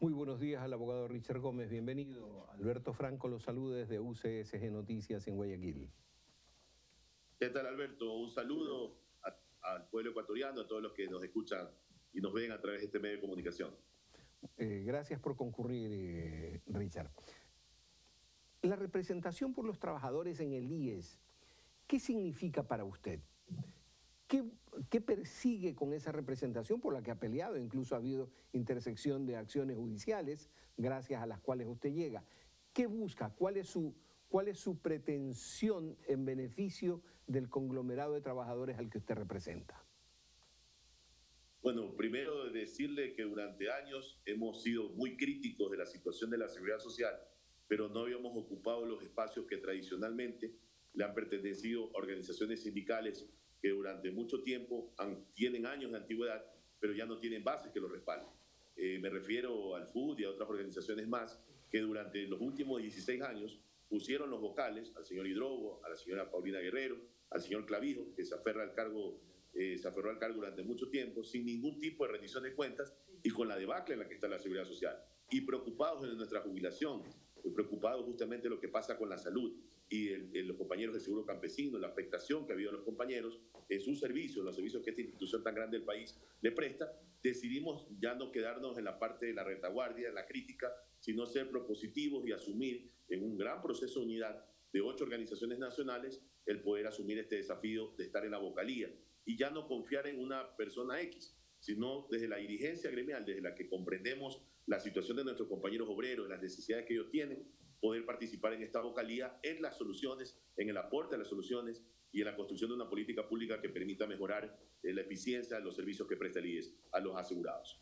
Muy buenos días al abogado Richard Gómez, bienvenido. Alberto Franco los saluda desde UCSG Noticias en Guayaquil. ¿Qué tal Alberto? Un saludo al pueblo ecuatoriano, a todos los que nos escuchan y nos ven a través de este medio de comunicación. Eh, gracias por concurrir, eh, Richard. La representación por los trabajadores en el IES, ¿qué significa para usted? ¿Qué, persigue con esa representación por la que ha peleado? Incluso ha habido intersección de acciones judiciales gracias a las cuales usted llega. ¿Qué busca? ¿Cuál es su, cuál es su pretensión en beneficio del conglomerado de trabajadores al que usted representa? Bueno, primero decirle que durante años hemos sido muy críticos de la situación de la seguridad social, pero no habíamos ocupado los espacios que tradicionalmente le han pertenecido organizaciones sindicales que durante mucho tiempo tienen años de antigüedad, pero ya no tienen bases que los respalden. Eh, me refiero al FUD y a otras organizaciones más que durante los últimos 16 años pusieron los vocales al señor Hidrobo, a la señora Paulina Guerrero, al señor Clavijo, que se aferra al cargo, eh, se aferró al cargo durante mucho tiempo, sin ningún tipo de rendición de cuentas y con la debacle en la que está la seguridad social. Y preocupados de nuestra jubilación, preocupados justamente de lo que pasa con la salud y los compañeros del Seguro Campesino, la afectación que ha habido a los compañeros en sus servicios, los servicios que esta institución tan grande del país le presta, decidimos ya no quedarnos en la parte de la retaguardia, en la crítica, sino ser propositivos y asumir en un gran proceso de unidad de ocho organizaciones nacionales el poder asumir este desafío de estar en la vocalía y ya no confiar en una persona X, sino desde la dirigencia gremial, desde la que comprendemos la situación de nuestros compañeros obreros, las necesidades que ellos tienen, poder participar en esta vocalía en las soluciones, en el aporte a las soluciones y en la construcción de una política pública que permita mejorar eh, la eficiencia de los servicios que presta el IES a los asegurados.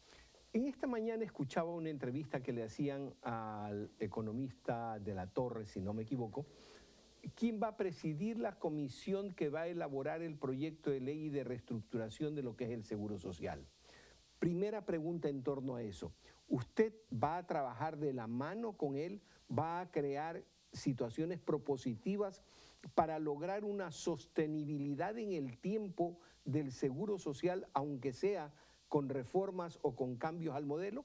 En esta mañana escuchaba una entrevista que le hacían al economista de la Torre, si no me equivoco, quien va a presidir la comisión que va a elaborar el proyecto de ley de reestructuración de lo que es el Seguro Social. Primera pregunta en torno a eso. ¿Usted va a trabajar de la mano con él? ¿Va a crear situaciones propositivas para lograr una sostenibilidad en el tiempo del seguro social, aunque sea con reformas o con cambios al modelo?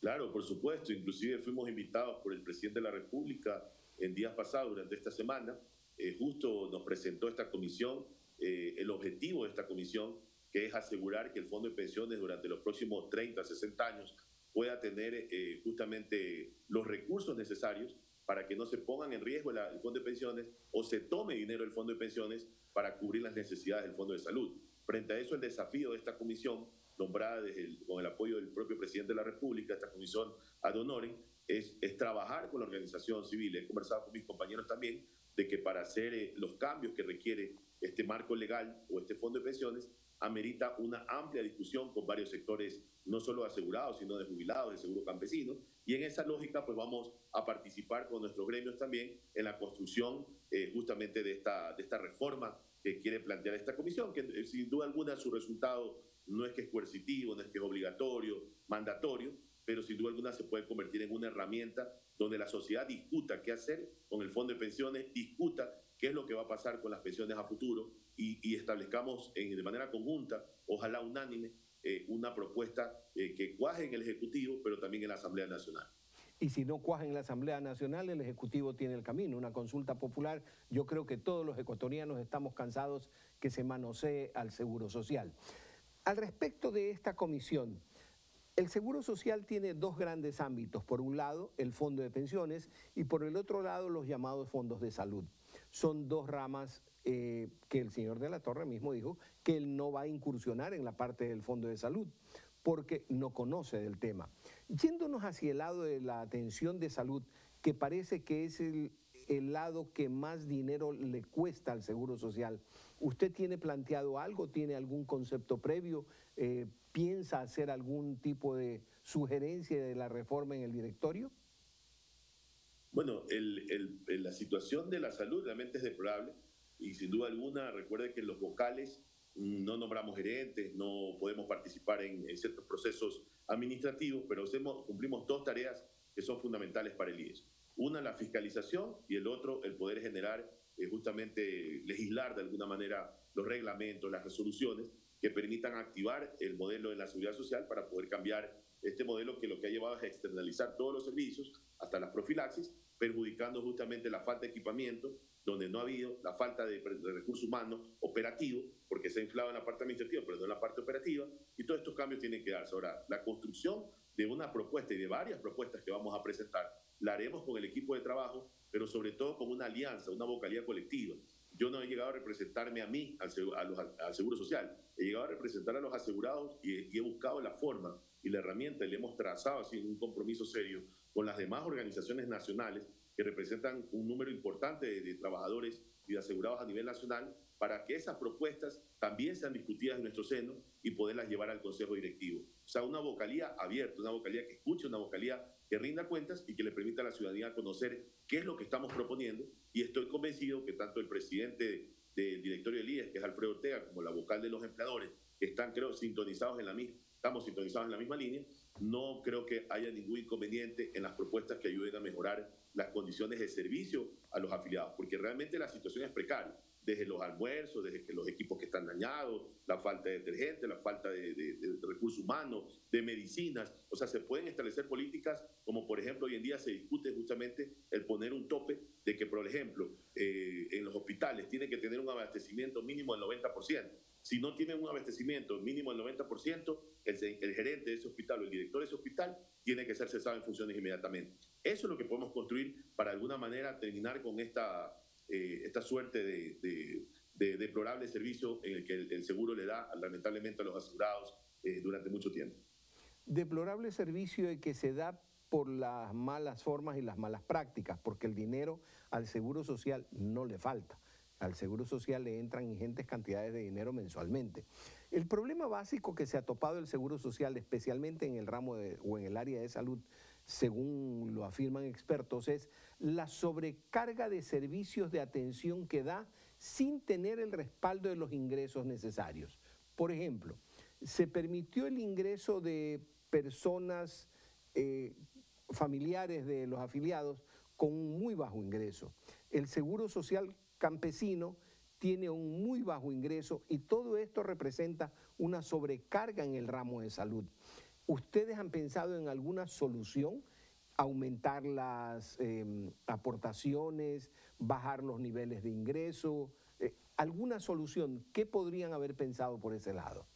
Claro, por supuesto. Inclusive fuimos invitados por el presidente de la República en días pasados, durante esta semana. Eh, justo nos presentó esta comisión. Eh, el objetivo de esta comisión que es asegurar que el fondo de pensiones durante los próximos 30, 60 años pueda tener eh, justamente los recursos necesarios para que no se pongan en riesgo el fondo de pensiones o se tome dinero del fondo de pensiones para cubrir las necesidades del fondo de salud. Frente a eso, el desafío de esta comisión, nombrada con el apoyo del propio presidente de la República, esta comisión ad honorem, es, es trabajar con la organización civil. He conversado con mis compañeros también de que para hacer eh, los cambios que requiere este marco legal o este fondo de pensiones, amerita una amplia discusión con varios sectores, no solo asegurados, sino de jubilados, de seguro campesino. Y en esa lógica, pues vamos a participar con nuestros gremios también en la construcción eh, justamente de esta, de esta reforma que quiere plantear esta comisión, que eh, sin duda alguna su resultado no es que es coercitivo, no es que es obligatorio, mandatorio, pero sin duda alguna se puede convertir en una herramienta donde la sociedad discuta qué hacer con el fondo de pensiones, discuta qué es lo que va a pasar con las pensiones a futuro y, establezcamos de manera conjunta, ojalá unánime, eh, una propuesta eh, que cuaje en el Ejecutivo, pero también en la Asamblea Nacional. Y si no cuaja en la Asamblea Nacional, el Ejecutivo tiene el camino, una consulta popular. Yo creo que todos los ecuatorianos estamos cansados que se manosee al Seguro Social. Al respecto de esta comisión, el Seguro Social tiene dos grandes ámbitos. Por un lado, el fondo de pensiones y por el otro lado, los llamados fondos de salud. Son dos ramas eh, que el señor de la Torre mismo dijo que él no va a incursionar en la parte del fondo de salud porque no conoce del tema. Yéndonos hacia el lado de la atención de salud, que parece que es el, lado que más dinero le cuesta al Seguro Social. ¿Usted tiene planteado algo? ¿Tiene algún concepto previo? Eh, piensa hacer algún tipo de sugerencia de la reforma en el directorio? Bueno, la situación de la salud realmente es deplorable y sin duda alguna recuerde que los vocales no nombramos gerentes, no podemos participar en, ciertos procesos administrativos, pero hacemos, cumplimos dos tareas que son fundamentales para el IES. Una, la fiscalización y el otro, el poder generar, eh, justamente legislar de alguna manera los reglamentos, las resoluciones que permitan activar el modelo de la seguridad social para poder cambiar este modelo que lo que ha llevado es externalizar todos los servicios, hasta las profilaxis, perjudicando justamente la falta de equipamiento, donde no ha habido la falta de, de recursos humanos operativo, porque se ha inflado en la parte administrativa, pero no en la parte operativa, y todos estos cambios tienen que darse. Ahora, la construcción de una propuesta y de varias propuestas que vamos a presentar, la haremos con el equipo de trabajo, pero sobre todo con una alianza, una vocalía colectiva. Yo no he llegado a representarme a mí, al, al Seguro Social, he llegado a representar a los asegurados y, y he buscado la forma y la herramienta y le hemos trazado así un compromiso serio con las demás organizaciones nacionales que representan un número importante de, trabajadores y de asegurados a nivel nacional para que esas propuestas también sean discutidas en nuestro seno y poderlas llevar al Consejo Directivo. O sea, una vocalía abierta, una vocalía que escuche, una vocalía que rinda cuentas y que le permita a la ciudadanía conocer qué es lo que estamos proponiendo. Y estoy convencido que tanto el presidente del directorio del IES, que es Alfredo Ortega, como la vocal de los empleadores, están, creo, sintonizados en la misma, estamos sintonizados en la misma línea, no creo que haya ningún inconveniente en las propuestas que ayuden a mejorar las condiciones de servicio a los afiliados, porque realmente la situación es precaria, desde los almuerzos, desde que los equipos que están dañados, la falta de detergente, la falta de, recursos humanos, de medicinas, o sea, se pueden establecer políticas como por ejemplo hoy en día se discute justamente el poner un tope de que, por ejemplo, eh, en los hospitales tiene que tener un abastecimiento mínimo del 90%. Si no tienen un abastecimiento mínimo del 90%, el, gerente de ese hospital o el director de ese hospital tiene que ser cesado en funciones inmediatamente. Eso es lo que podemos construir para de alguna manera terminar con esta, eh, esta suerte de, de, deplorable servicio en el que el, seguro le da lamentablemente a los asegurados eh, durante mucho tiempo. Deplorable servicio el que se da por las malas formas y las malas prácticas, porque el dinero al seguro social no le falta al Seguro Social le entran ingentes cantidades de dinero mensualmente. El problema básico que se ha topado el Seguro Social, especialmente en el ramo o en el área de salud, según lo afirman expertos, es la sobrecarga de servicios de atención que da sin tener el respaldo de los ingresos necesarios. Por ejemplo, se permitió el ingreso de personas eh, familiares de los afiliados con un muy bajo ingreso. El Seguro Social campesino tiene un muy bajo ingreso y todo esto representa una sobrecarga en el ramo de salud. ¿Ustedes han pensado en alguna solución? ¿Aumentar las em, aportaciones? ¿Bajar los niveles de ingreso? Eh, ¿Alguna solución? ¿Qué podrían haber pensado por ese lado?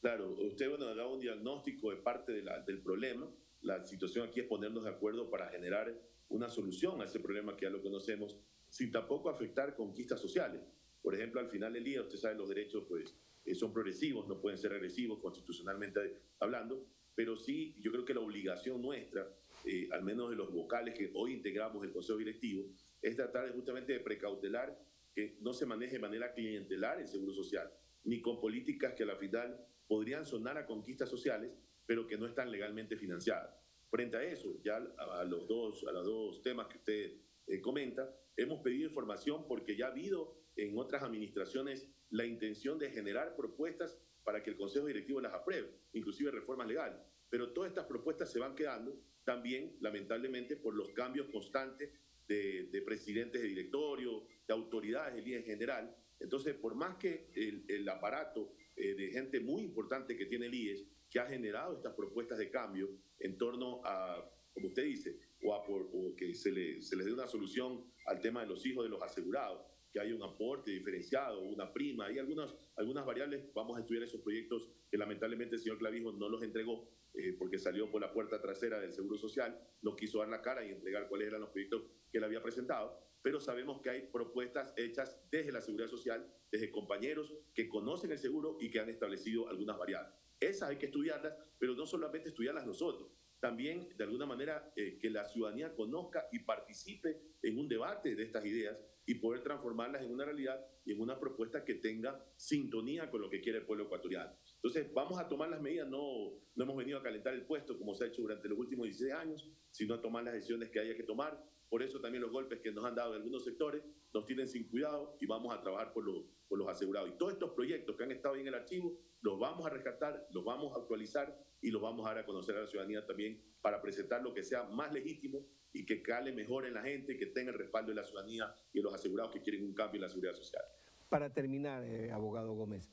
Claro, usted bueno, dado un diagnóstico de parte del problema. La situación aquí es ponernos de acuerdo para generar una solución a ese problema que ya lo conocemos sin tampoco afectar conquistas sociales. Por ejemplo, al final del día, usted sabe, los derechos pues, eh, son progresivos, no pueden ser agresivos constitucionalmente hablando, pero sí, yo creo que la obligación nuestra, eh, al menos de los vocales que hoy integramos el Consejo Directivo, es tratar justamente de precautelar que no se maneje de manera clientelar el Seguro Social, ni con políticas que a la final podrían sonar a conquistas sociales, pero que no están legalmente financiadas. Frente a eso, ya a, los, dos, a los dos temas que usted eh, comenta, hemos pedido información porque ya ha habido en otras administraciones la intención de generar propuestas para que el Consejo Directivo las apruebe, inclusive reformas legales. Pero todas estas propuestas se van quedando también, lamentablemente, por los cambios constantes de, presidentes de directorio, de autoridades del IE en general. Entonces, por más que el, aparato eh, de gente muy importante que tiene el IES, que ha generado estas propuestas de cambio en torno a, como usted dice, o, que se, le, se les dé una solución al tema de los hijos de los asegurados, que haya un aporte diferenciado, una prima, hay algunas, algunas variables, vamos a estudiar esos proyectos que lamentablemente el señor Clavijo no los entregó eh, porque salió por la puerta trasera del Seguro Social, no quiso dar la cara y entregar cuáles eran los proyectos que él había presentado, pero sabemos que hay propuestas hechas desde la Seguridad Social, desde compañeros que conocen el seguro y que han establecido algunas variables. Esas hay que estudiarlas, pero no solamente estudiarlas nosotros, también de alguna manera eh, que la ciudadanía conozca y participe en un debate de estas ideas y poder transformarlas en una realidad y en una propuesta que tenga sintonía con lo que quiere el pueblo ecuatoriano. Entonces, vamos a tomar las medidas, no, no hemos venido a calentar el puesto como se ha hecho durante los últimos 16 años, sino a tomar las decisiones que haya que tomar. Por eso también los golpes que nos han dado en algunos sectores nos tienen sin cuidado y vamos a trabajar por, por los asegurados. Y todos estos proyectos que han estado en el archivo, los vamos a rescatar, los vamos a actualizar y los vamos a dar a conocer a la ciudadanía también para presentar lo que sea más legítimo y que cale mejor en la gente, que tenga el respaldo de la ciudadanía y de los asegurados que quieren un cambio en la seguridad social. Para terminar, eh, abogado Gómez,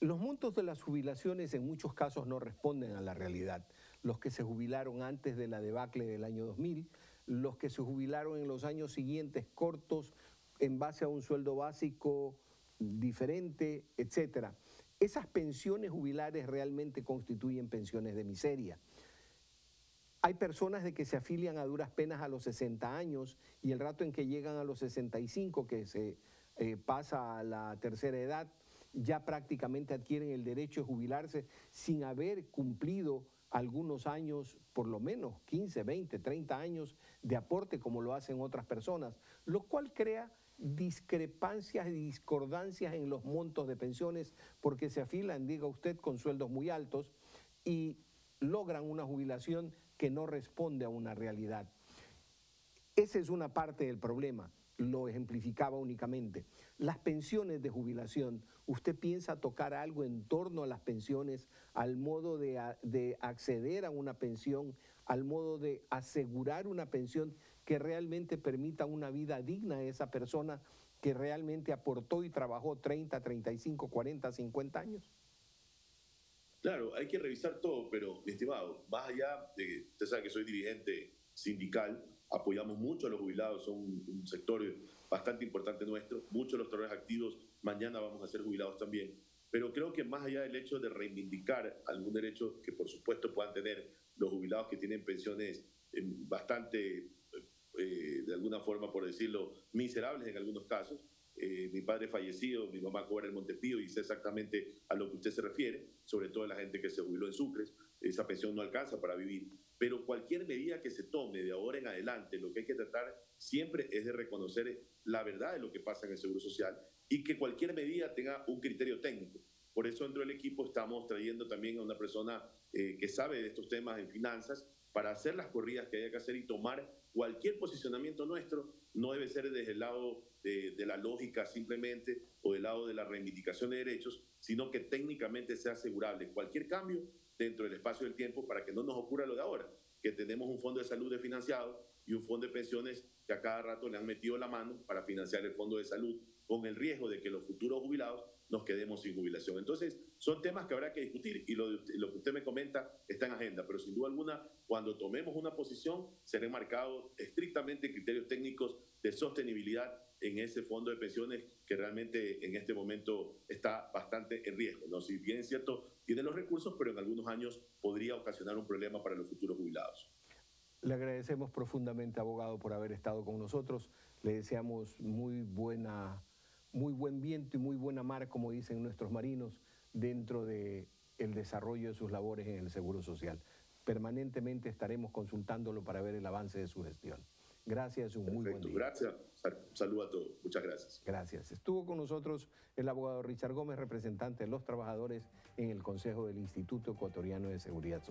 Los montos de las jubilaciones en muchos casos no responden a la realidad. Los que se jubilaron antes de la debacle del año 2000, los que se jubilaron en los años siguientes cortos en base a un sueldo básico diferente, etcétera. Esas pensiones jubilares realmente constituyen pensiones de miseria. Hay personas de que se afilian a duras penas a los 60 años y el rato en que llegan a los 65, que se eh, pasa a la tercera edad, ya prácticamente adquieren el derecho de jubilarse sin haber cumplido algunos años, por lo menos 15, 20, 30 años de aporte como lo hacen otras personas, lo cual crea discrepancias y discordancias en los montos de pensiones porque se afilan, diga usted, con sueldos muy altos y logran una jubilación que no responde a una realidad. Esa es una parte del problema, lo ejemplificaba únicamente. Las pensiones de jubilación, ¿usted piensa tocar algo en torno a las pensiones, al modo de, de acceder a una pensión, al modo de asegurar una pensión que realmente permita una vida digna a esa persona que realmente aportó y trabajó 30, 35, 40, 50 años? Claro, hay que revisar todo, pero, mi estimado, más allá de usted sabe que soy dirigente sindical, apoyamos mucho a los jubilados, son un, sector bastante importante nuestro, muchos de los trabajadores activos, mañana vamos a ser jubilados también, pero creo que más allá del hecho de reivindicar algún derecho que por supuesto puedan tener los jubilados que tienen pensiones eh, bastante eh, de alguna forma, por decirlo, miserables en algunos casos. Eh, mi padre fallecido, mi mamá cobra el Montepío y sé exactamente a lo que usted se refiere, sobre todo la gente que se jubiló en Sucres, esa pensión no alcanza para vivir. Pero cualquier medida que se tome de ahora en adelante, lo que hay que tratar siempre es de reconocer la verdad de lo que pasa en el Seguro Social y que cualquier medida tenga un criterio técnico. Por eso dentro del equipo estamos trayendo también a una persona eh, que sabe de estos temas en finanzas para hacer las corridas que haya que hacer y tomar cualquier posicionamiento nuestro no debe ser desde el lado de, la lógica simplemente o del lado de la reivindicación de derechos, sino que técnicamente sea asegurable cualquier cambio dentro del espacio del tiempo para que no nos ocurra lo de ahora, que tenemos un fondo de salud desfinanciado y un fondo de pensiones que a cada rato le han metido la mano para financiar el fondo de salud con el riesgo de que los futuros jubilados nos quedemos sin jubilación. Entonces, son temas que habrá que discutir y lo, que usted me comenta está en agenda, pero sin duda alguna, cuando tomemos una posición, serán marcados estrictamente criterios técnicos de sostenibilidad en ese fondo de pensiones que realmente en este momento está bastante en riesgo. ¿no? Si bien es cierto, tiene los recursos, pero en algunos años podría ocasionar un problema para los futuros jubilados. Le agradecemos profundamente, abogado, por haber estado con nosotros. Le deseamos muy buena muy buen viento y muy buena mar, como dicen nuestros marinos, dentro del el desarrollo de sus labores en el Seguro Social. Permanentemente estaremos consultándolo para ver el avance de su gestión. Gracias, un muy buen día. Gracias, saludo a todos. Muchas gracias. Gracias. Estuvo con nosotros el abogado Richard Gómez, representante de los trabajadores en el Consejo del Instituto Ecuatoriano de Seguridad Social.